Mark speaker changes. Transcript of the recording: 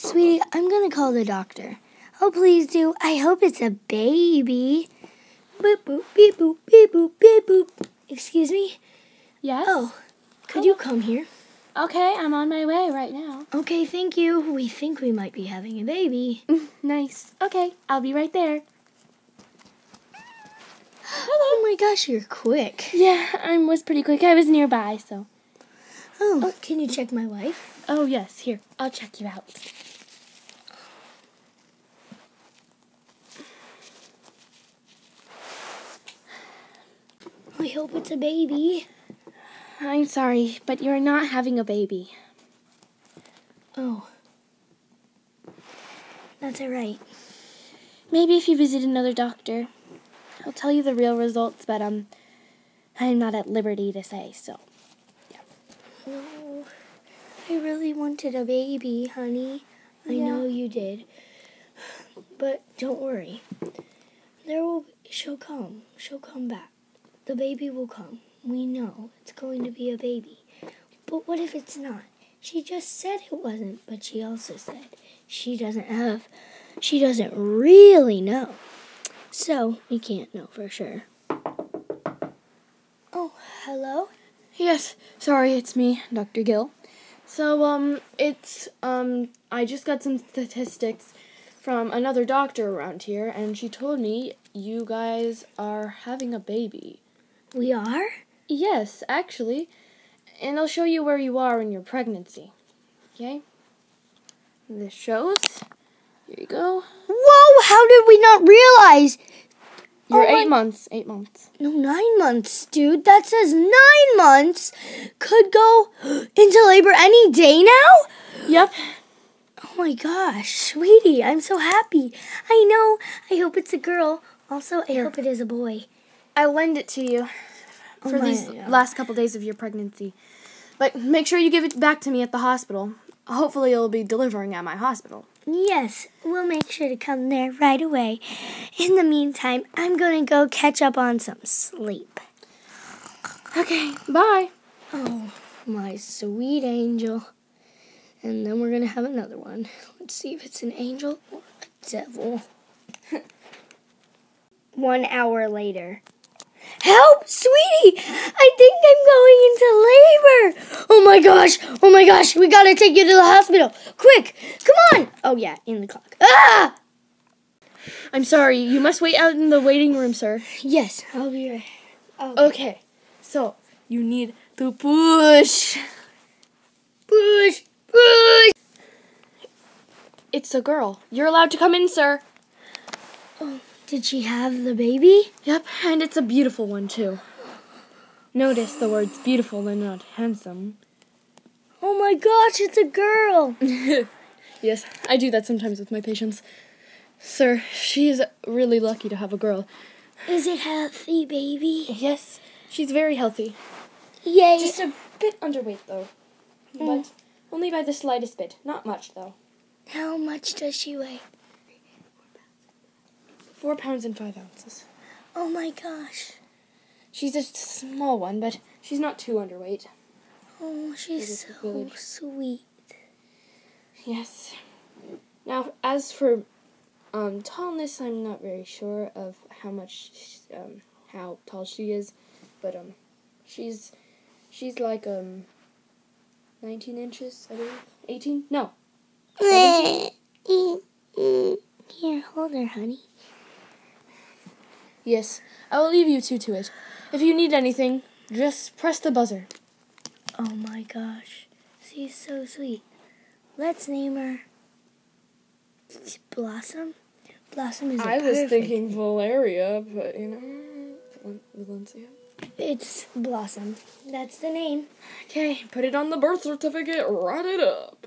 Speaker 1: Sweetie, I'm gonna call the doctor. Oh, please do. I hope it's a baby. Boop, boop, beep, boop, beep, boop, beep, boop. Excuse me?
Speaker 2: Yes?
Speaker 1: Oh, could you come here?
Speaker 2: Okay, I'm on my way right now.
Speaker 1: Okay, thank you. We think we might be having a baby.
Speaker 2: nice. Okay, I'll be right there. Hello.
Speaker 1: Oh my gosh, you're quick.
Speaker 2: Yeah, I was pretty quick. I was nearby, so.
Speaker 1: Oh, can you check my wife?
Speaker 2: Oh, yes, here. I'll check you out.
Speaker 1: I hope it's a baby.
Speaker 2: I'm sorry, but you're not having a baby.
Speaker 1: Oh. That's alright.
Speaker 2: Maybe if you visit another doctor, he'll tell you the real results, but um, I'm not at liberty to say so.
Speaker 1: No. I really wanted a baby, honey. I
Speaker 2: Yeah.
Speaker 1: know you did. But don't worry. There will she'll come. She'll come back. The baby will come. We know it's going to be a baby. But what if it's not? She just said it wasn't, but she also said she doesn't have she doesn't really know. So, we can't know for sure. Oh, hello?
Speaker 2: Yes, sorry, it's me, Dr. Gill. So, um, it's, um, I just got some statistics from another doctor around here, and she told me you guys are having a baby.
Speaker 1: We are?
Speaker 2: Yes, actually. And I'll show you where you are in your pregnancy. Okay? This shows. Here you go.
Speaker 1: Whoa, how did we not realize?
Speaker 2: You're
Speaker 1: Oh my-
Speaker 2: eight months. Eight months.
Speaker 1: No, nine months, dude. That says nine months could go into labor any day now?
Speaker 2: Yep.
Speaker 1: Oh my gosh, sweetie, I'm so happy. I know. I hope it's a girl. Also, I hope it is a boy.
Speaker 2: I'll lend it to you
Speaker 1: Oh
Speaker 2: for
Speaker 1: my
Speaker 2: these
Speaker 1: God.
Speaker 2: last couple days of your pregnancy. But make sure you give it back to me at the hospital. Hopefully, you'll be delivering at my hospital.
Speaker 1: Yes, we'll make sure to come there right away. In the meantime, I'm going to go catch up on some sleep.
Speaker 2: Okay, bye.
Speaker 1: Oh, my sweet angel. And then we're going to have another one. Let's see if it's an angel or a devil. one hour later. Help, sweetie! I think I'm going into labor! Oh my gosh! Oh my gosh! We gotta take you to the hospital! Quick! Come on! Oh yeah, in the clock. Ah!
Speaker 2: I'm sorry. You must wait out in the waiting room, sir.
Speaker 1: Yes, I'll be right. Oh,
Speaker 2: Okay. So you need to push.
Speaker 1: push! Push!
Speaker 2: It's a girl. You're allowed to come in, sir.
Speaker 1: Did she have the baby?
Speaker 2: Yep, and it's a beautiful one too. Notice the words beautiful and not handsome.
Speaker 1: Oh my gosh, it's a girl!
Speaker 2: yes, I do that sometimes with my patients. Sir, she is really lucky to have a girl.
Speaker 1: Is it healthy, baby?
Speaker 2: Yes, she's very healthy.
Speaker 1: Yay!
Speaker 2: Just a bit underweight though. Mm. But only by the slightest bit. Not much though.
Speaker 1: How much does she weigh?
Speaker 2: Four pounds and five ounces.
Speaker 1: Oh my gosh.
Speaker 2: She's a small one, but she's not too underweight.
Speaker 1: Oh, she's so
Speaker 2: good.
Speaker 1: sweet.
Speaker 2: Yes. Now, as for um, tallness, I'm not very sure of how much, um, how tall she is, but um, she's she's like um, 19 inches, I believe. 18? No.
Speaker 1: Here, hold her, honey.
Speaker 2: Yes, I will leave you two to it. If you need anything, just press the buzzer.
Speaker 1: Oh my gosh. She's so sweet. Let's name her Blossom. Blossom is a
Speaker 2: I was thinking Valeria, but you know, Valencia.
Speaker 1: It's Blossom. That's the name.
Speaker 2: Okay, put it on the birth certificate. Write it up.